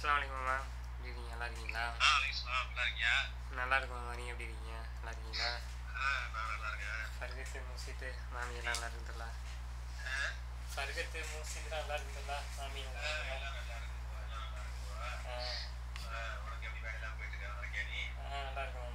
அஸ்லாம் எப்படி இருக்கீங்க நல்லா இருக்கீங்களா நல்லா இருக்கும் மேம் எப்படி இருக்கீங்க நல்லா இருக்கீங்களா மூசிட்டு மாமி நல்லா இருக்குதுல்ல ஃபர்கத்து மூசிட்டு நல்லா இருக்குதுல்ல மாமி நல்லா இருக்கும்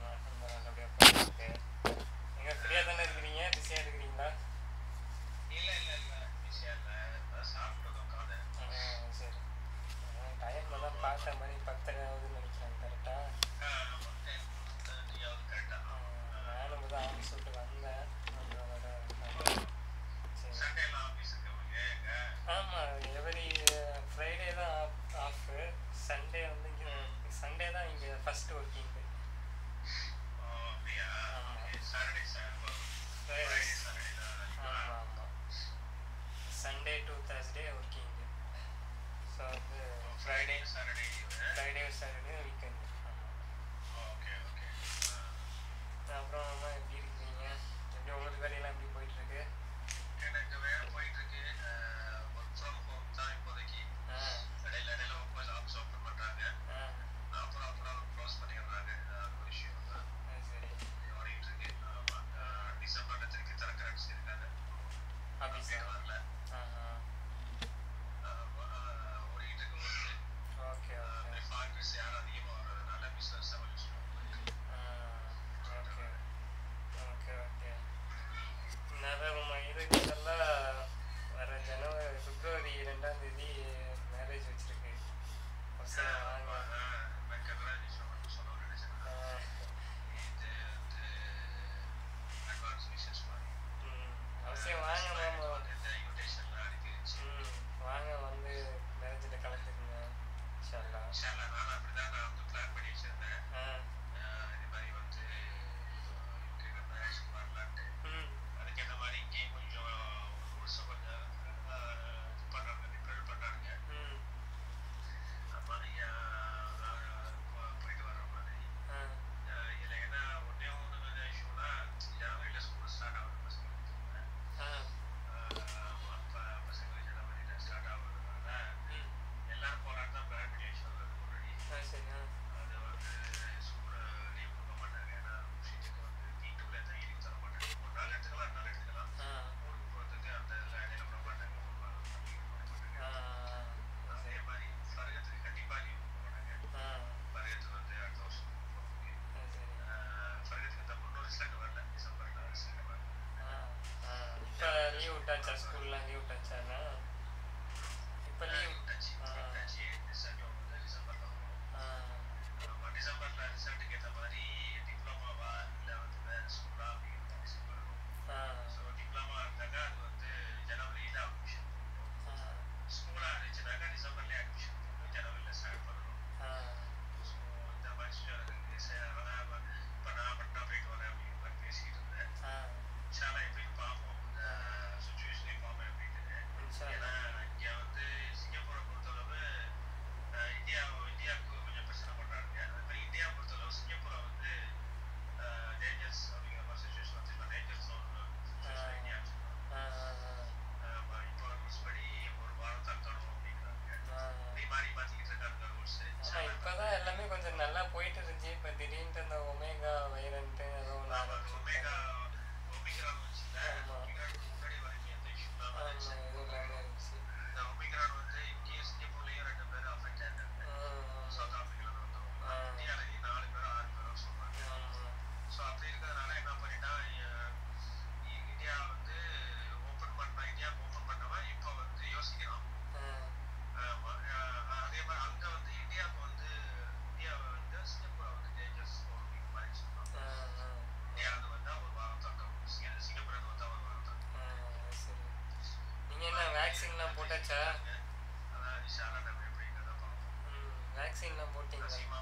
இருபத்தெல்லாம் வர ஜனவரி பிப்ரவரி ரெண்டாம் தேதி மேரேஜ் வச்சிருக்கு லீவ் விட்டாச்சா ஸ்கூல்லாம் லீவ் விட்டாச்சாண்ணா இப்போ லீவ் டிசம்பர்ல ரிசல்ட்டுக்கு ஏற்ற மாதிரி வேக்சின்லாம் போட்டாச்சா வேக்சின்லாம் போட்டீங்களா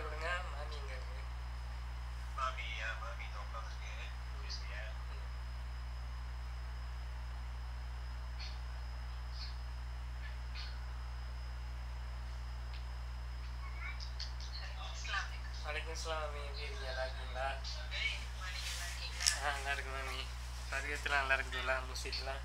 udah mendengar mami ya mami ya mami dong Waalaikumsalam ya lagi lah. Ah, lari mami. Tadi itu lah lari dulu musik lah.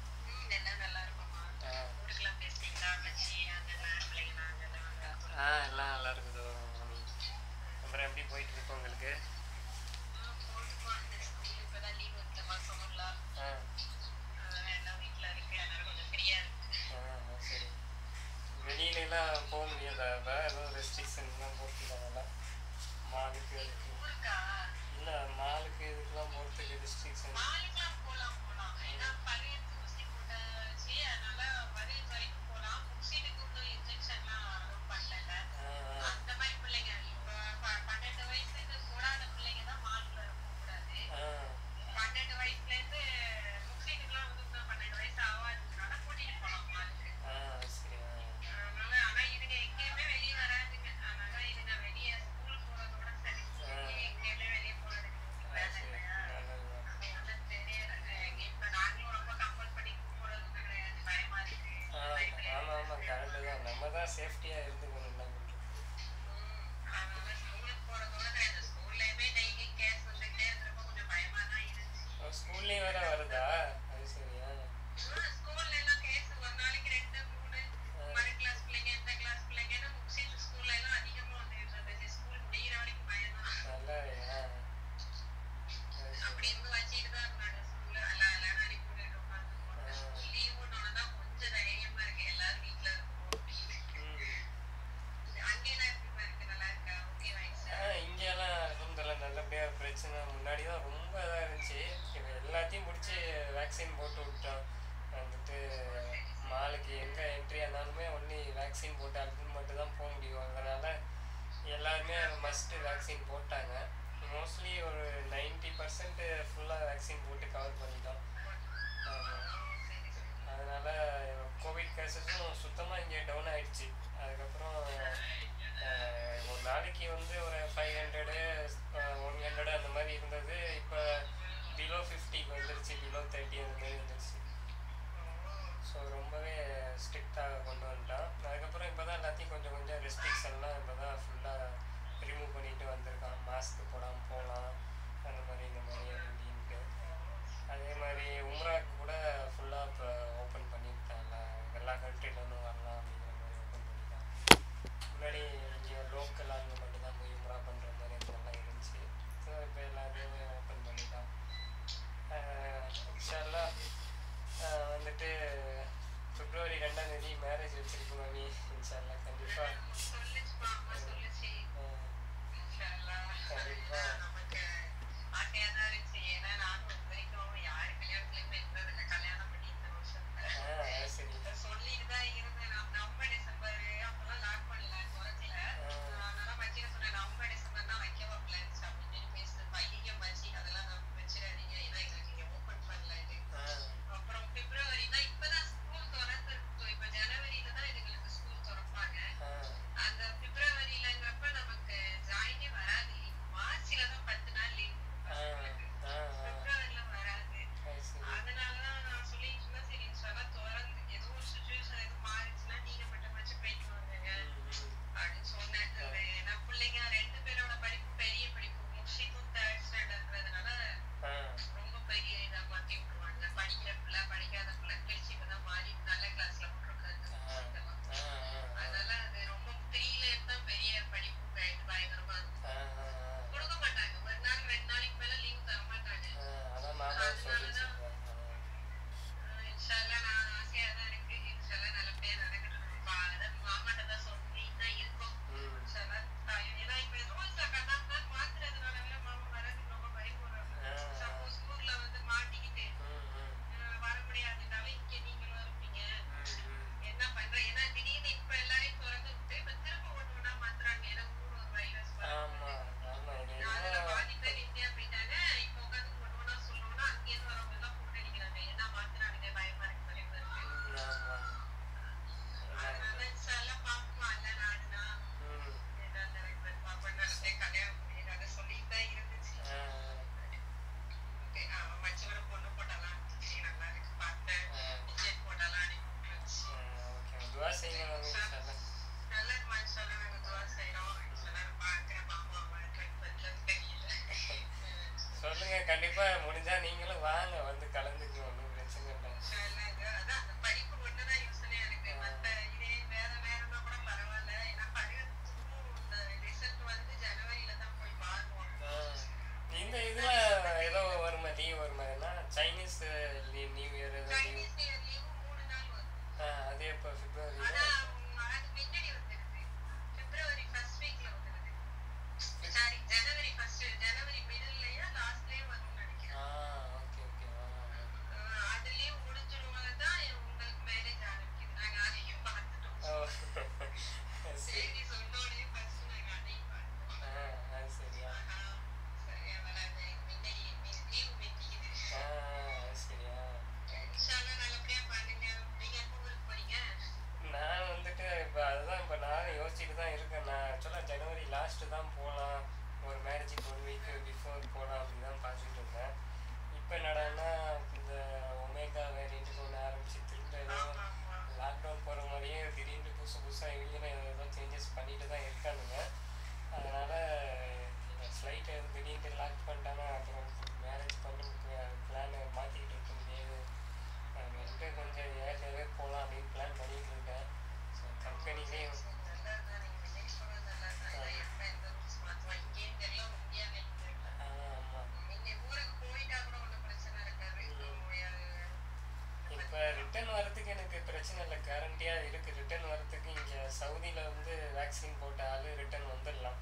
இல்லை கரண்ட்டியாக இருக்குது ரிட்டர்ன் வரத்துக்கு இங்கே சவுதியில் வந்து வேக்சின் போட்ட ஆள் ரிட்டர்ன் வந்துடலாம்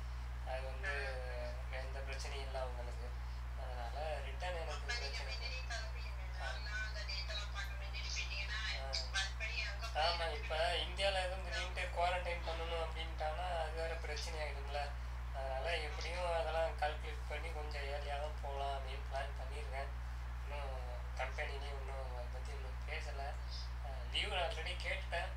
அது வந்து எந்த பிரச்சனையும் இல்லை அவங்களுக்கு அதனால் ரிட்டர்ன் எனக்கு பிரச்சனை ஆமாம் இப்போ இந்தியாவில் எதுவும் திடீர்னு குவாரண்டைன் பண்ணணும் அப்படின்ட்டாங்கன்னா அது வேறு பிரச்சனை ஆகிடும்ல அதனால் எப்படியும் அதெல்லாம் லீவ் நான் ஆல்ரெடி கேட்டேன்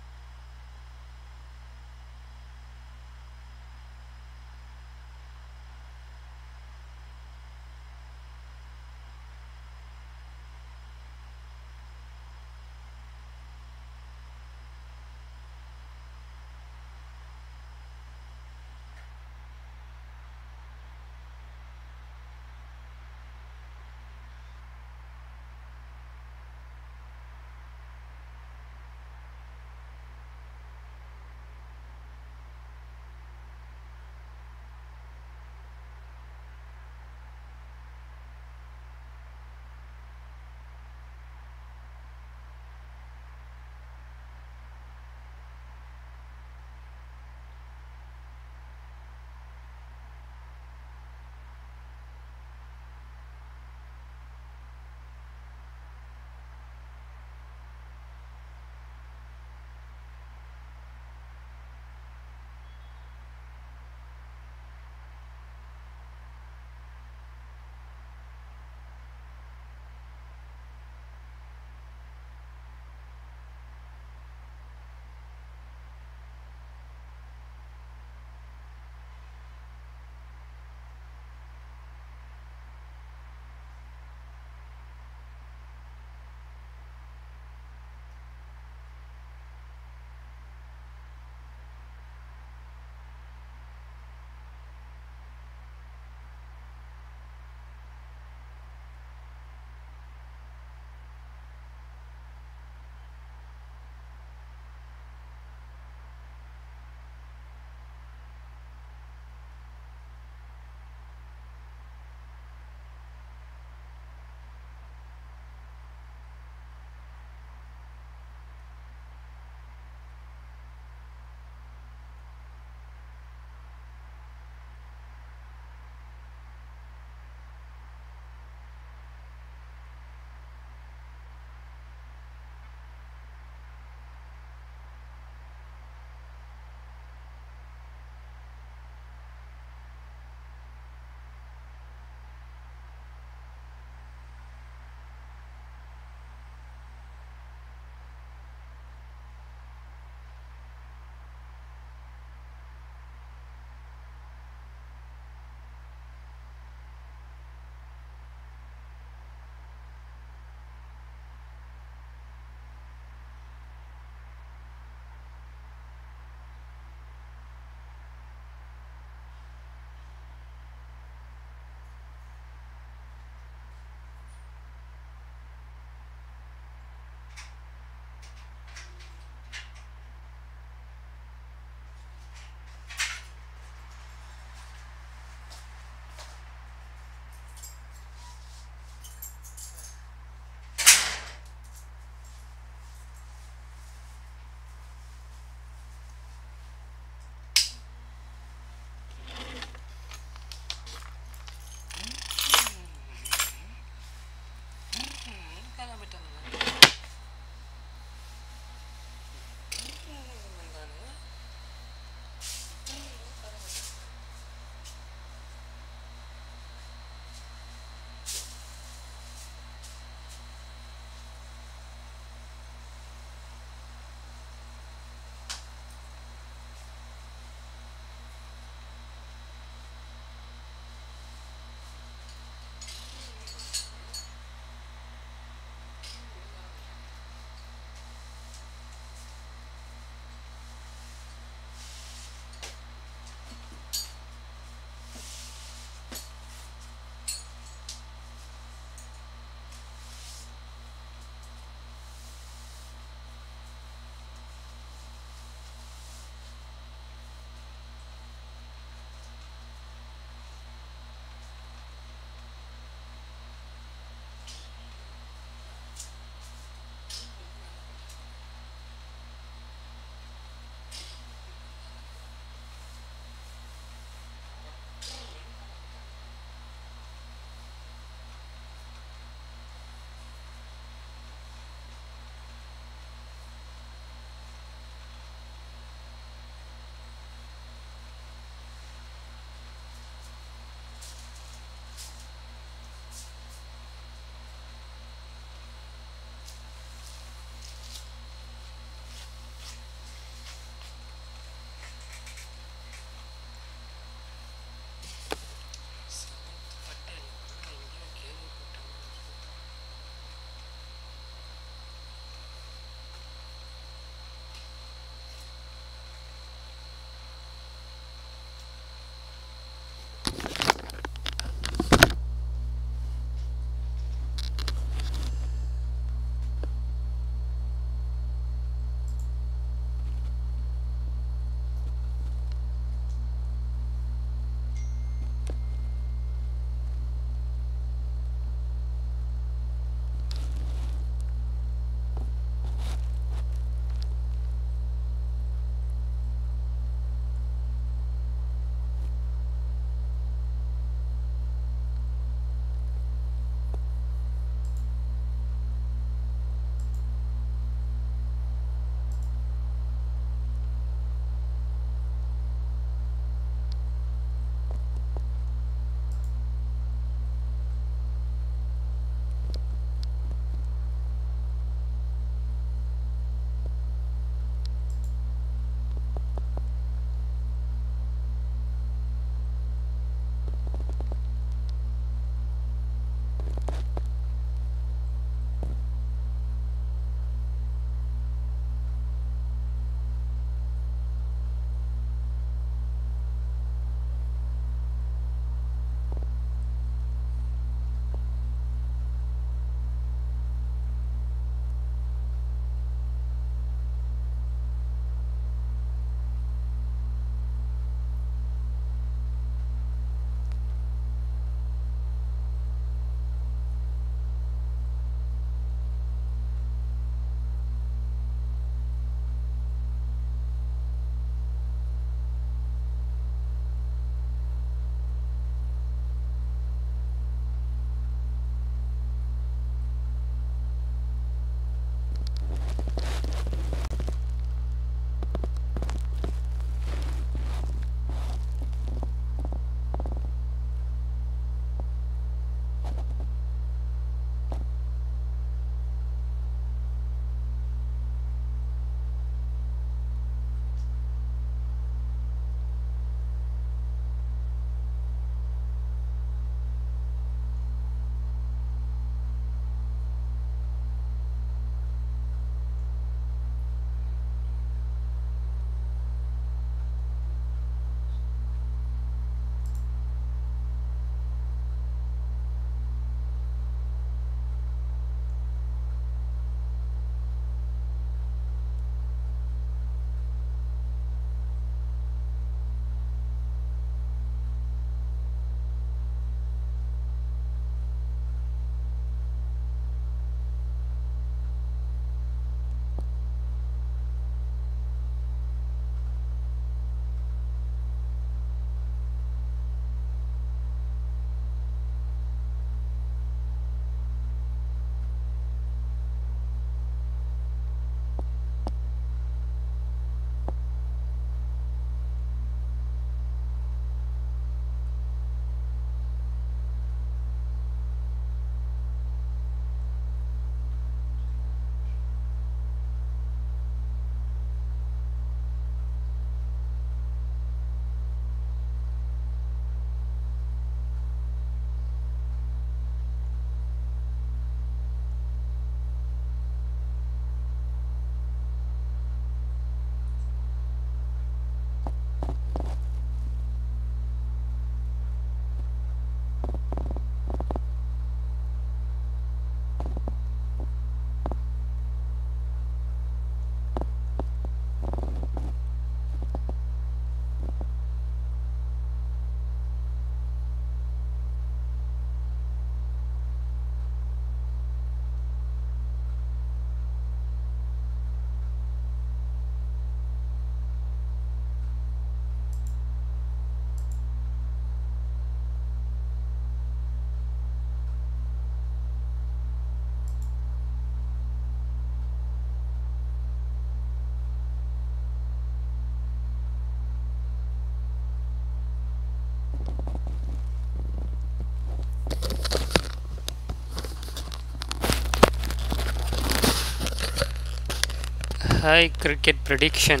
Hi cricket prediction.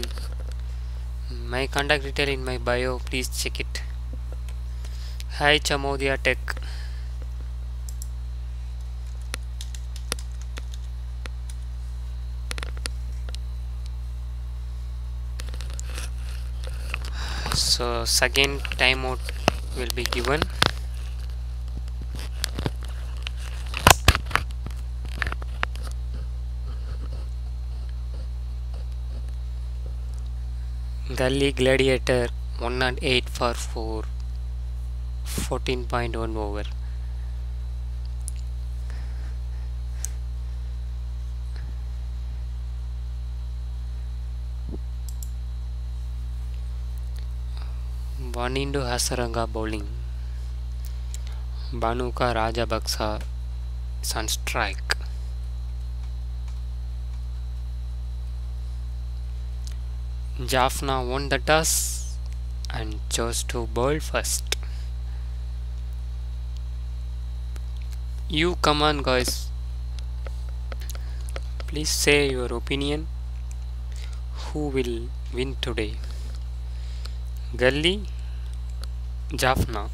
My contact detail in my bio, please check it. Hi Chamodia Tech. So second timeout will be given. Gully Gladiator 108 for 4 14.1 over Wanindu Hasaranga bowling Bhanuka Rajapaksa sun strike Jaffna won the toss and chose to bowl first. You come on guys. Please say your opinion. Who will win today? Galle Jaffna.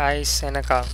Hi Seneca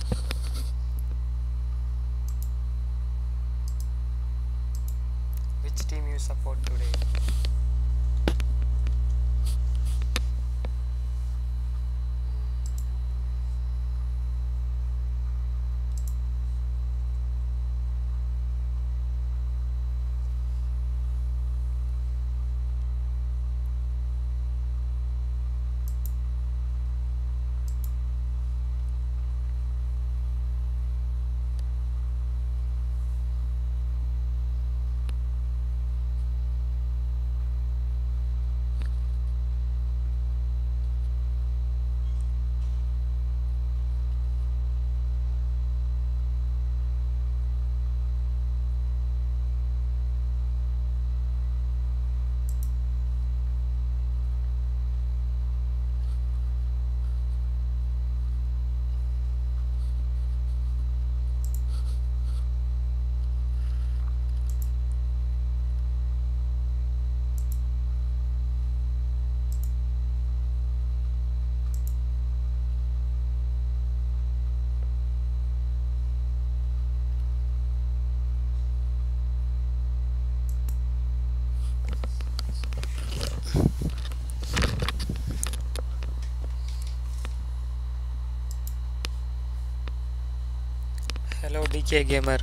देखिए gamer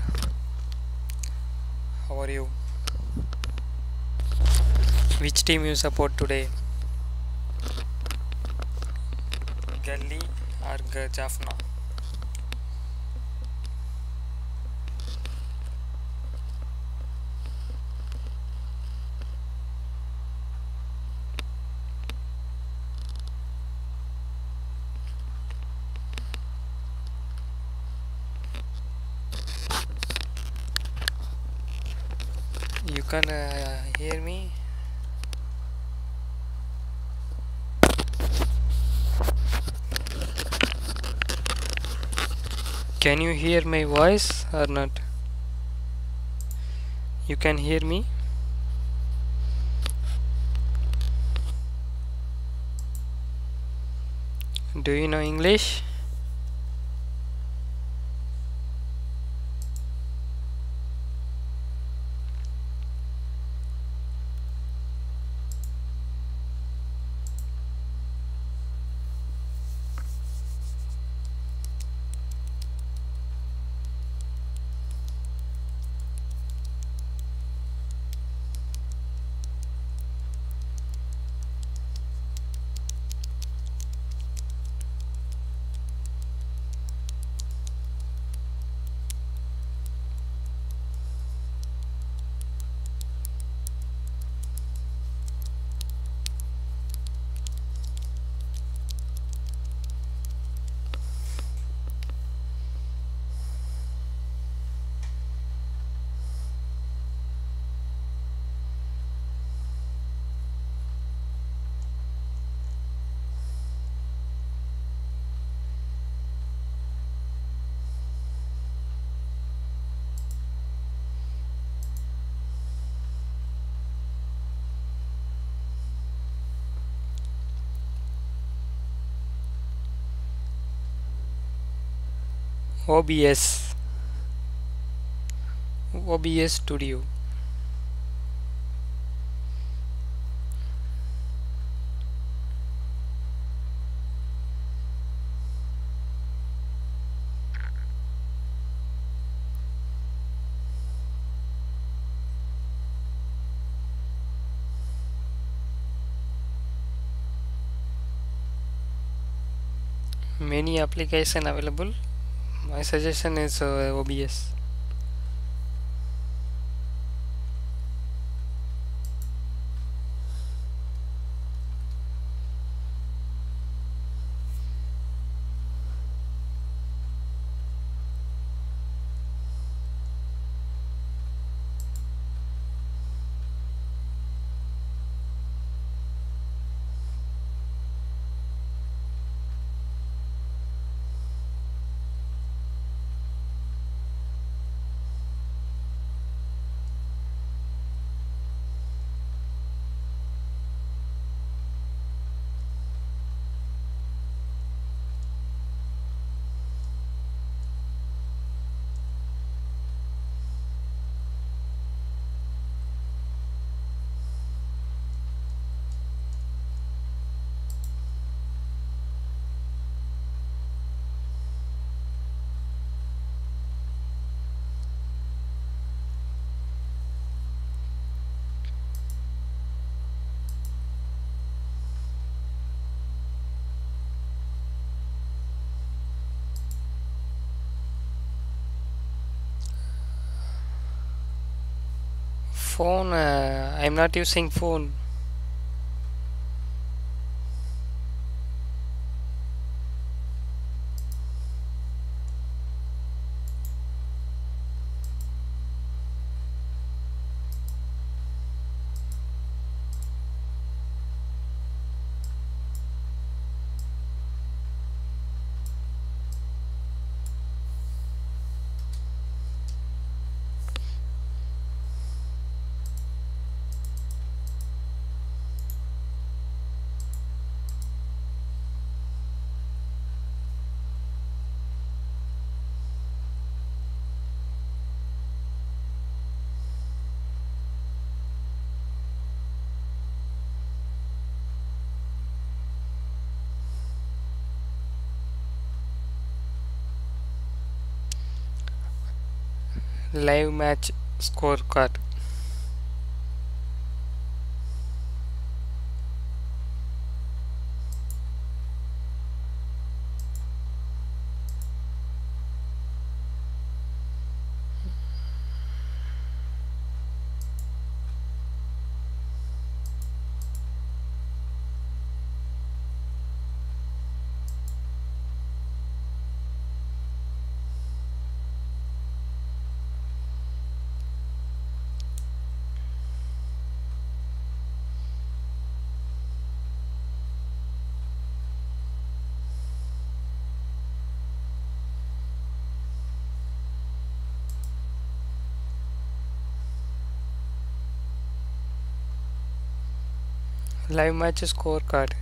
how are you which team you support today Galle or Jaffna gonna hear me? Can you hear my voice or not? You can hear me? Do you know English? OBS OBS Studio many application available my suggestion is uh, OBS phone uh, I'm not using phone live match scorecard live match scorecard